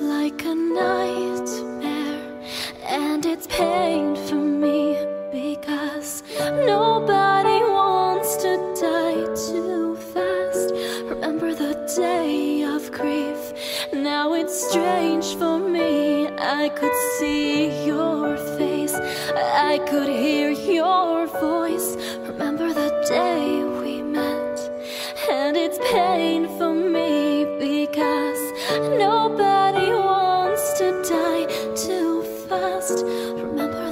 like a nightmare, and it's pain for me because nobody wants to die too fast. Remember the day of grief, now it's strange for me. I could see your face, I could hear your Remember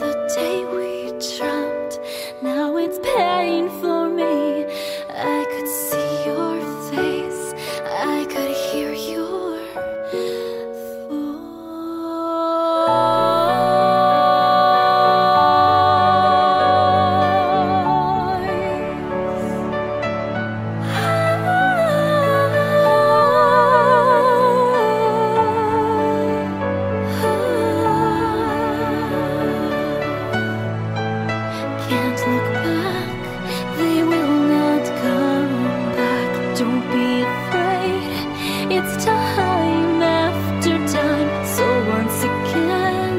it's time after time. So once again,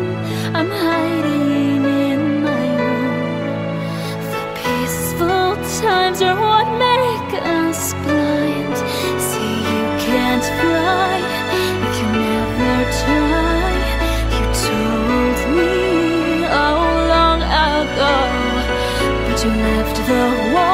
I'm hiding in my room. The peaceful times are what make us blind. See, you can't fly if you never try. You told me oh long ago, but you left the wall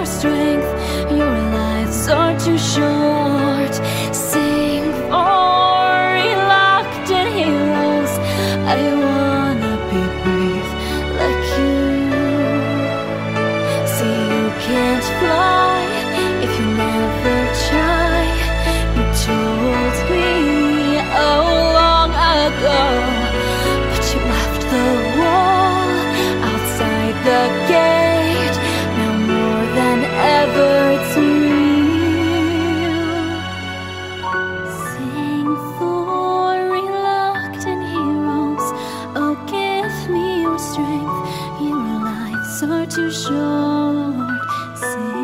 your strength, your lights are to short. are too short. Say